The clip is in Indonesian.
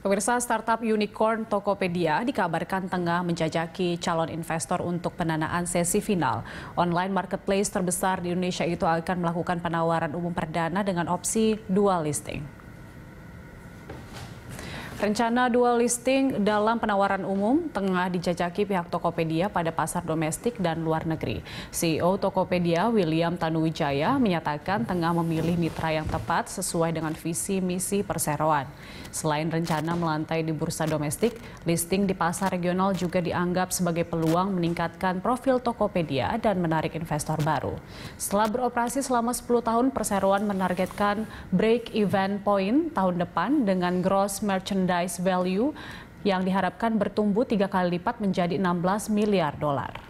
Pemirsa startup unicorn Tokopedia dikabarkan tengah menjajaki calon investor untuk pendanaan sesi final. Online marketplace terbesar di Indonesia itu akan melakukan penawaran umum perdana dengan opsi dual listing. Rencana dual listing dalam penawaran umum tengah dijajaki pihak Tokopedia pada pasar domestik dan luar negeri. CEO Tokopedia William Tanuwijaya menyatakan tengah memilih mitra yang tepat sesuai dengan visi misi perseroan. Selain rencana melantai di bursa domestik, listing di pasar regional juga dianggap sebagai peluang meningkatkan profil Tokopedia dan menarik investor baru. Setelah beroperasi selama 10 tahun, perseroan menargetkan break event point tahun depan dengan gross merchandise merchandise value yang diharapkan bertumbuh tiga kali lipat menjadi 16 miliar dolar.